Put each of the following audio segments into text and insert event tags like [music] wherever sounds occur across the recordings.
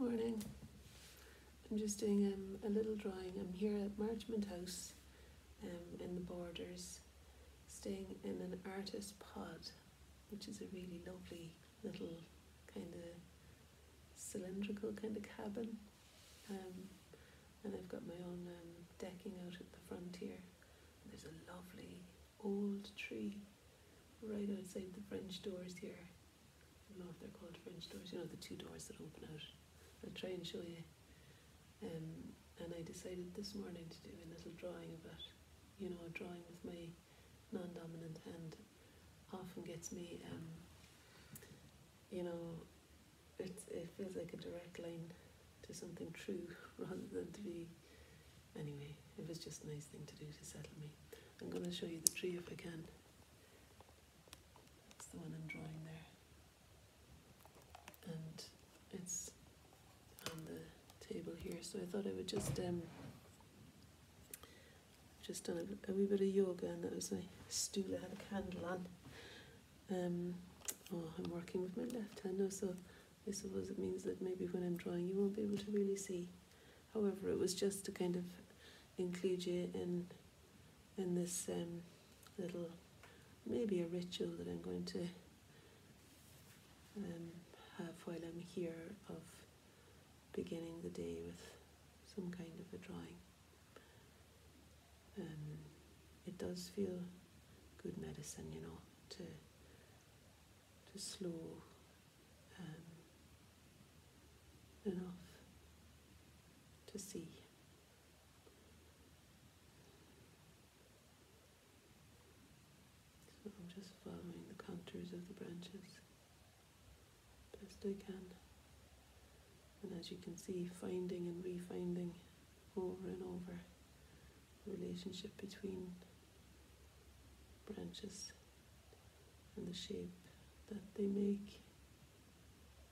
Morning. I'm just doing um, a little drawing. I'm here at Marchmont House um, in the Borders, staying in an artist pod, which is a really lovely little kind of cylindrical kind of cabin. Um, and I've got my own um, decking out at the front here. There's a lovely old tree right outside the French doors here. I don't know if they're called French doors, you know, the two doors that open out. I'll try and show you. Um, and I decided this morning to do a little drawing of it. You know, a drawing with my non-dominant hand often gets me, um, you know, it, it feels like a direct line to something true [laughs] rather than to be, anyway, it was just a nice thing to do to settle me. I'm going to show you the tree if I can. That's the one I'm drawing there. And it's on the table here, so I thought I would just um, just done a, a wee bit of yoga, and that was my stool. I had a candle on. Um, oh, I'm working with my left hand now, so I suppose it means that maybe when I'm drawing, you won't be able to really see. However, it was just to kind of include you in in this um, little, maybe a ritual that I'm going to um, have while I'm here of beginning the day with some kind of a drawing. Um, it does feel good medicine, you know, to to slow um, enough to see. So I'm just following the contours of the branches best I can. And as you can see, finding and refinding over and over the relationship between branches and the shape that they make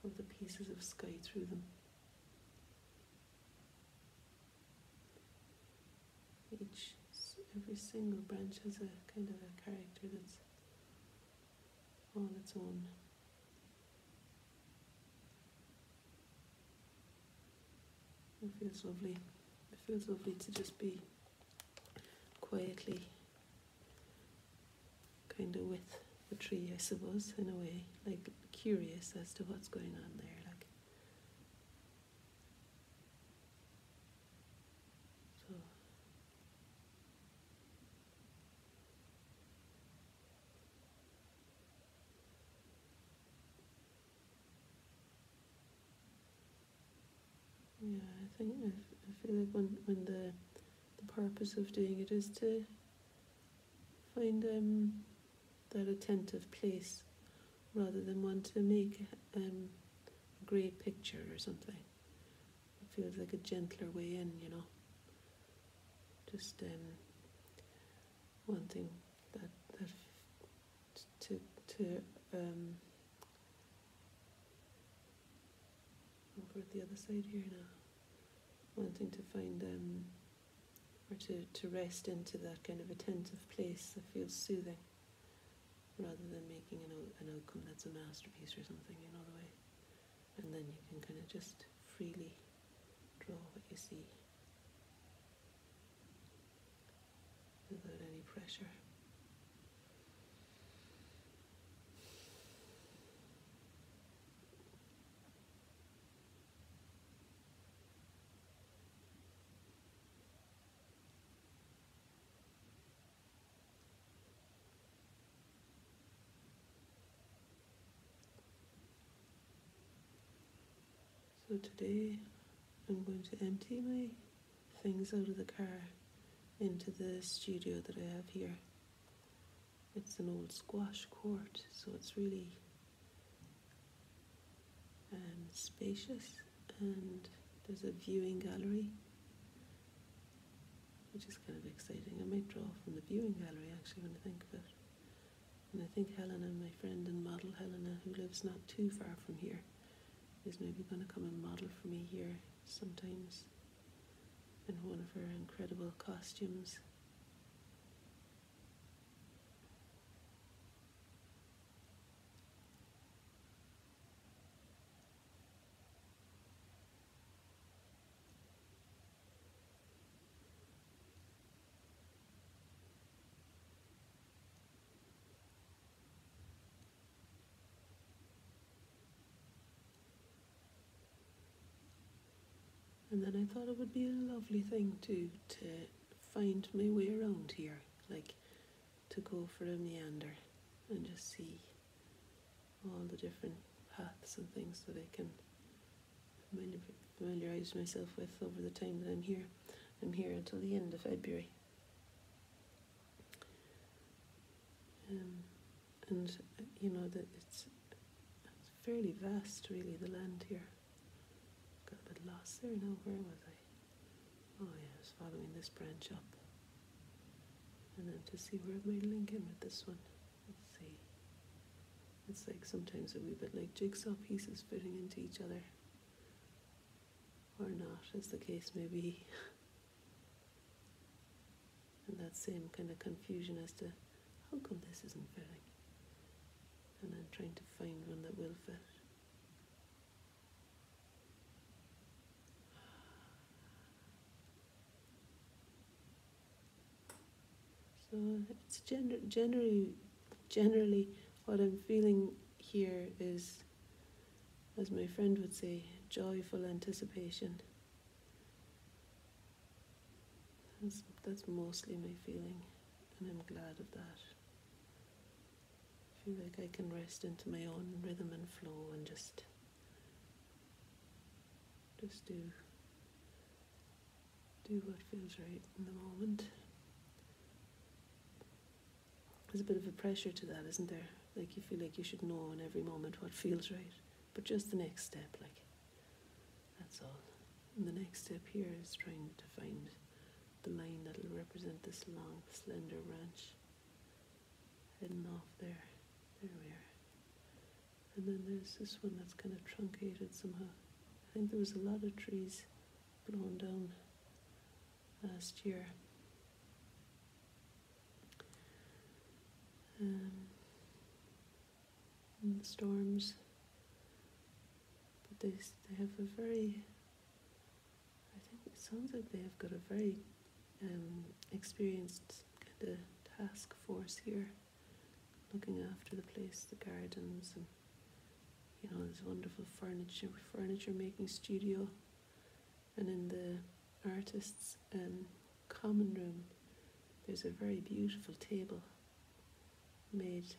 of the pieces of sky through them. Each, every single branch has a kind of a character that's on its own. It feels lovely. It feels lovely to just be quietly kind of with the tree, I suppose, in a way, like curious as to what's going on there. Like, so. I I, feel like when when the the purpose of doing it is to find um that attentive place rather than want to make um, a great picture or something. It feels like a gentler way in, you know. Just um, wanting that that to to um, over at the other side here now. Wanting to find um, or to, to rest into that kind of attentive place that feels soothing rather than making an, an outcome that's a masterpiece or something, you know the way. And then you can kind of just freely draw what you see without any pressure. So today I'm going to empty my things out of the car into the studio that I have here. It's an old squash court, so it's really um, spacious and there's a viewing gallery which is kind of exciting. I might draw from the viewing gallery actually when I think of it. And I think Helena, my friend and model Helena, who lives not too far from here, is maybe going to come and model for me here sometimes in one of her incredible costumes. And then I thought it would be a lovely thing to to find my way around here, like to go for a meander and just see all the different paths and things that I can familiarize myself with over the time that I'm here. I'm here until the end of February. Um, and uh, you know that it's, it's fairly vast, really, the land here. Lost there now. Where was I? Oh yeah, I was following this branch up, and then to see where it might link in with this one. Let's see. It's like sometimes a wee bit like jigsaw pieces fitting into each other, or not, as the case may be. [laughs] and that same kind of confusion as to how come this isn't fitting? And then trying to find one that will fit. So it's gener- generally, generally what I'm feeling here is, as my friend would say, joyful anticipation. That's, that's mostly my feeling, and I'm glad of that I feel like I can rest into my own rhythm and flow and just just do do what feels right in the moment. There's a bit of a pressure to that, isn't there? Like you feel like you should know in every moment what feels right. But just the next step, like that's all. And the next step here is trying to find the line that'll represent this long, slender branch heading off there. There we are. And then there's this one that's kind of truncated somehow. I think there was a lot of trees blown down last year. Um, in the storms. But they, they have a very, I think it sounds like they have got a very um, experienced kind of task force here looking after the place, the gardens, and you know, this wonderful furniture furniture making studio. And in the artists' um, common room, there's a very beautiful table made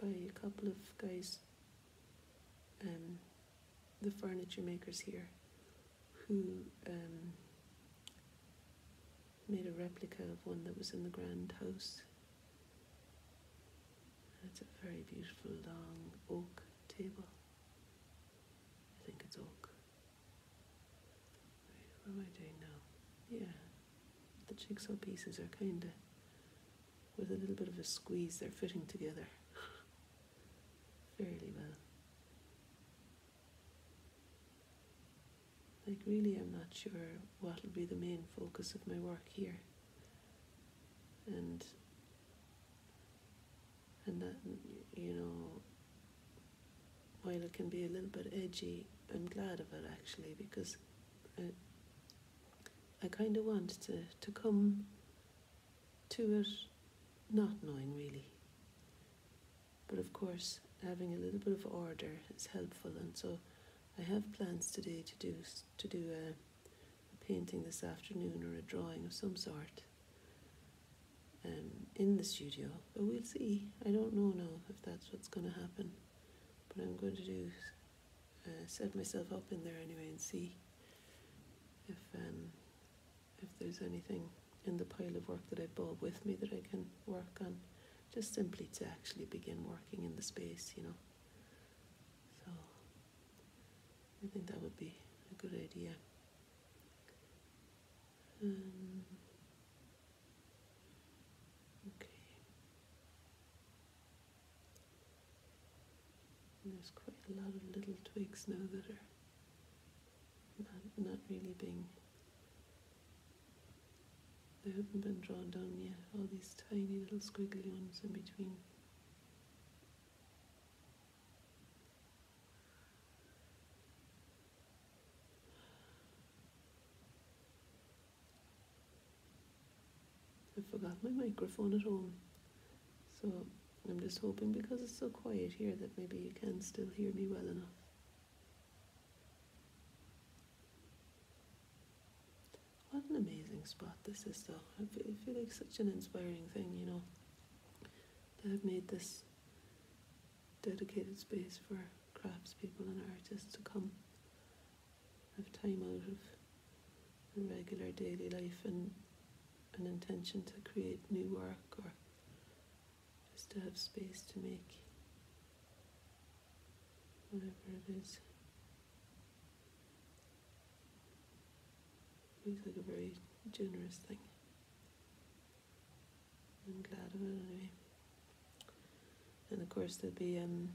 by a couple of guys, um, the furniture makers here, who um, made a replica of one that was in the grand house it's a very beautiful long oak table. I think it's oak. What am I doing now? Yeah, the jigsaw pieces are kind of, with a little bit of a squeeze, they're fitting together fairly well. Like, really, I'm not sure what will be the main focus of my work here. And and that you know while it can be a little bit edgy i'm glad of it actually because I, I kind of want to, to come to it not knowing really. But of course having a little bit of order is helpful and so I have plans today to do to do a, a painting this afternoon or a drawing of some sort um, in the studio, but we'll see. I don't know now if that's what's going to happen, but I'm going to do uh, set myself up in there anyway and see if um, if there's anything in the pile of work that I've brought with me that I can work on, just simply to actually begin working in the space, you know. So I think that would be a good idea. Um, And there's quite a lot of little twigs now that are not, not really being, they haven't been drawn down yet, all these tiny little squiggly ones in between. I forgot my microphone at home, so I'm just hoping because it's so quiet here that maybe you can still hear me well enough. Spot this is though. I feel, I feel like such an inspiring thing, you know, to have made this dedicated space for craftspeople and artists to come, have time out of regular daily life and an intention to create new work or just to have space to make whatever it is. Feels like a very generous thing. I'm glad of it anyway. And of course there'll be um,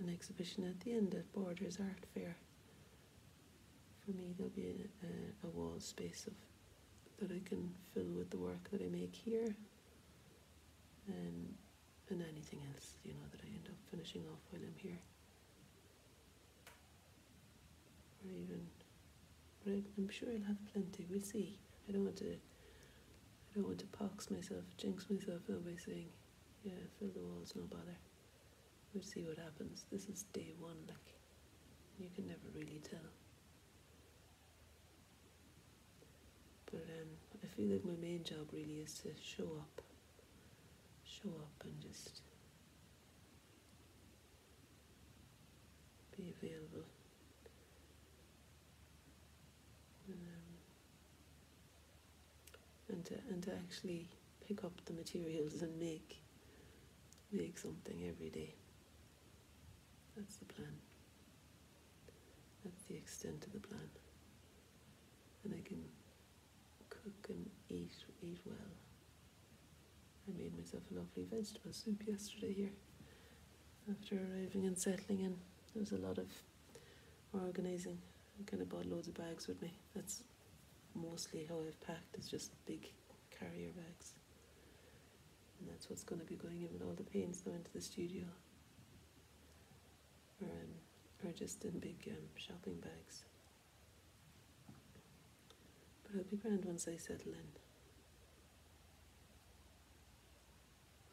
an exhibition at the end at Borders Art Fair. For me, there'll be a, a, wall space of that I can fill with the work that I make here, and and anything else, you know, that I end up finishing off while I'm here, or even. But I'm sure I'll have plenty. We'll see. I don't want to. I don't want to pox myself, jinx myself now by saying, "Yeah, fill the walls, no bother." We'll see what happens. This is day one, like you can never really tell. But um, I feel like my main job really is to show up, show up, and just be available. And to and to actually pick up the materials and make make something every day. That's the plan. That's the extent of the plan. And I can cook and eat eat well. I made myself a lovely vegetable soup yesterday here. After arriving and settling in, there was a lot of organising. I kind of bought loads of bags with me. That's mostly how I've packed. is just big carrier bags. And that's what's going to be going in with all the paints now into the studio. Or, um, or just in big um, shopping bags. But it'll be grand once I settle in.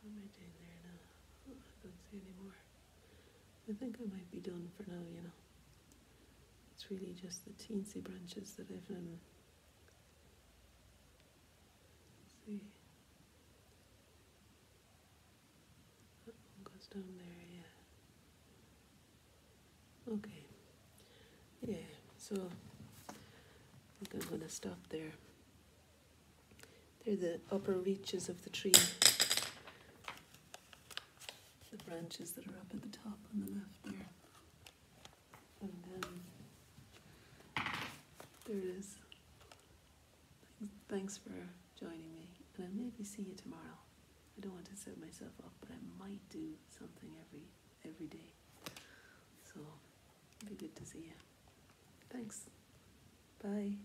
What am I doing there now? Oh, I don't see any more. I think I might be done for now, you know. It's really just the teensy branches that I've um, see. That one goes down there, yeah. Okay. Yeah, so I think I'm going to stop there. They're the upper reaches of the tree. The branches that are up at the top on the left there. And then there it is. Thanks- for joining me. And I'll maybe see you tomorrow. I don't want to set myself up, but I might do something every every day. So it'd be good to see you. Thanks. Bye.